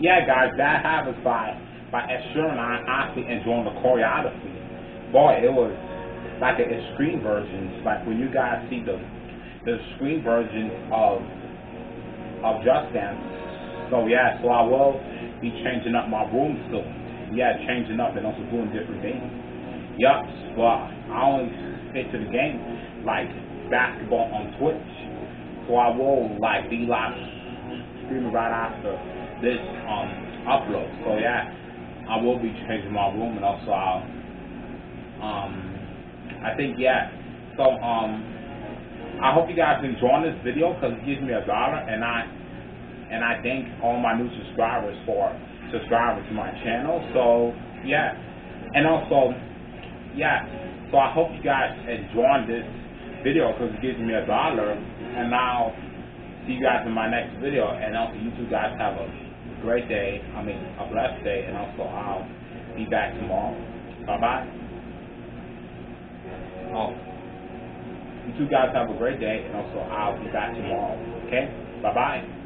Yeah, guys, Bad Habits by by Ed Sheeran, I actually enjoying the choreography. Boy, it was like the screen version. Like when you guys see the the screen version of of Just Dance. So yeah, so I will be changing up my room still. Yeah, changing up and also doing different things. Yup, but I only stick to the game like basketball on Twitch. So I will like be live streaming right after this um upload. So yeah, I will be changing my room and also I'll um I think yeah. So um I hope you guys enjoying this video because it gives me a dollar and I and I thank all my new subscribers for subscribing to my channel. So yeah. And also yeah. So I hope you guys enjoyed this video because it gives me a dollar and I'll see you guys in my next video and also you two guys have a great day. I mean a blessed day and also I'll be back tomorrow. Bye bye. Oh. You two guys have a great day, and also I'll be back tomorrow. Okay? Bye bye.